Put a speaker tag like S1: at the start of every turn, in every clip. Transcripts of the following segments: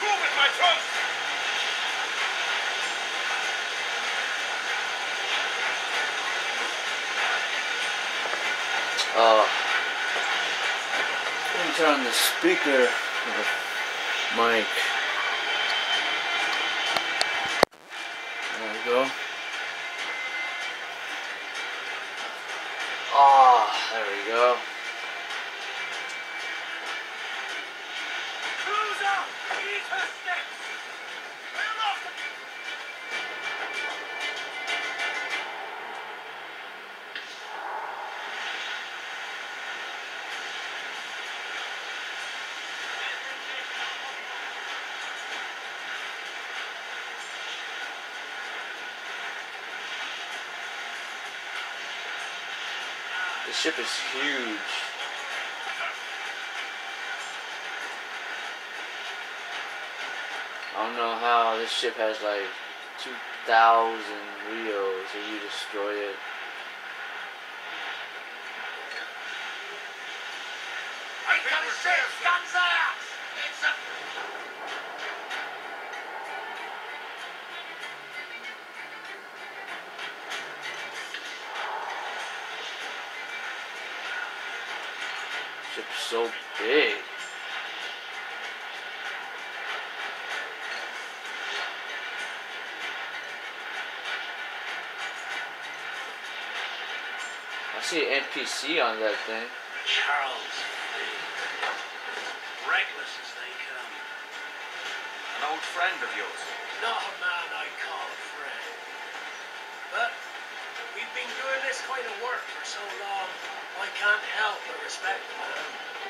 S1: cool with my. Uh, let me turn on the speaker the mic. There we go. Ah, oh, there we go. The ship is huge. I don't know how this ship has like 2,000 wheels if you destroy it.
S2: Got a! Guns out! It's a...
S1: Ship's so big. I see an NPC on that thing.
S2: Charles Reckless as they come.
S3: An old friend of yours.
S2: Not a man I call a friend. But we've been this kind work for so long, I can't help but respect the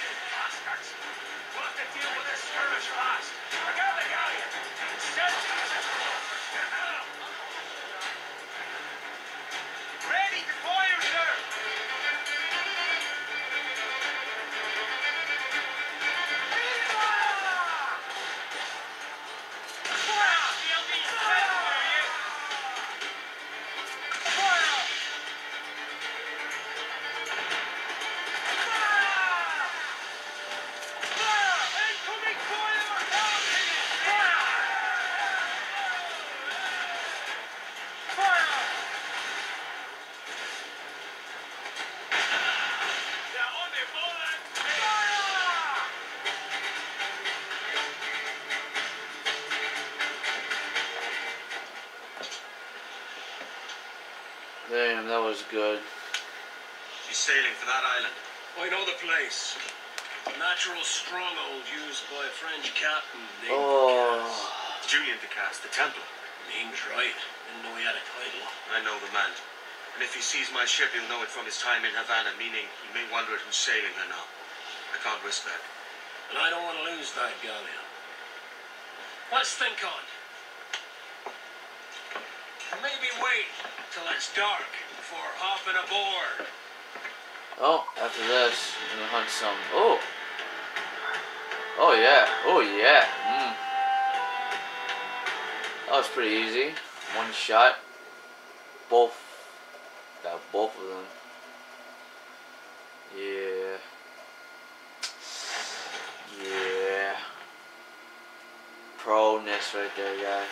S2: Bastards! We'll have to deal with this skirmish fast. Forget the galleon! Instead,
S3: Ready
S1: Damn, that was good.
S3: She's sailing for that island.
S2: I know the place. A natural stronghold used by a French captain named
S1: Oh,
S2: du Casse.
S3: Julian Ducasse, the Templar.
S2: Name's right. Didn't know he had a title.
S3: I know the man. And if he sees my ship, he'll know it from his time in Havana, meaning he may wonder at who's sailing or not. I can't risk that.
S2: And I don't want to lose that galleon. Let's think on. Maybe wait till it's dark before hopping aboard.
S1: oh, after this, I'm gonna hunt some. Oh, oh yeah, oh yeah. Mm. That was pretty easy. One shot. Both. Got both of them. Yeah. Yeah. Proness right there, guys.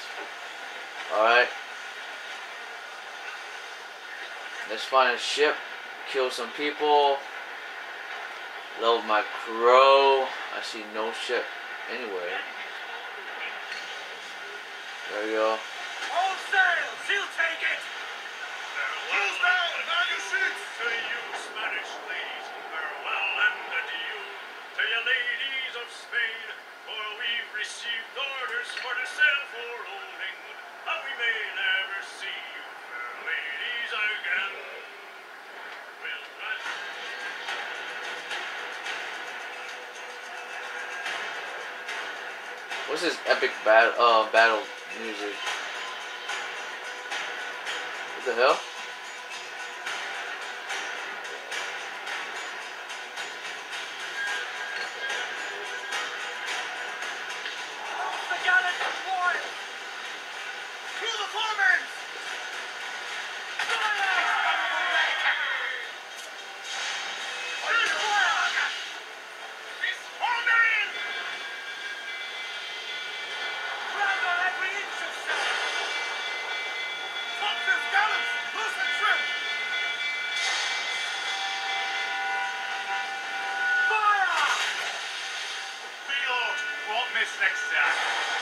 S1: Alright. Let's find a ship, kill some people, load my crow. I see no ship anyway. There we go.
S2: All sails, you take it!
S3: Farewell, down, value ships!
S1: To you, Spanish ladies, farewell and adieu. To you, ladies
S2: of Spain, for we've received orders for to sail for old England, that we
S1: may
S4: there What's this
S1: epic battle uh battle music? What the hell?
S4: Miss next time?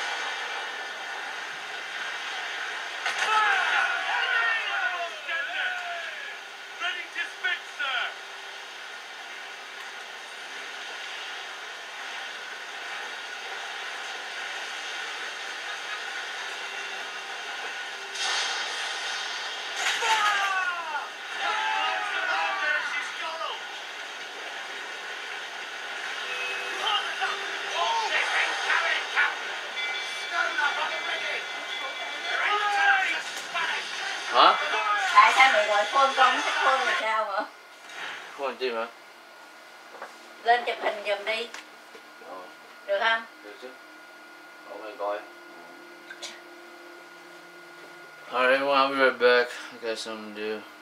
S4: Gọi phone con thích phone là sao
S1: Không làm gì mà?
S4: lên chụp hình giùm đi
S1: Ờ,
S4: được không
S1: được chứ. Cậu mày coi. Alright, well, I'll be right back. I got something to do.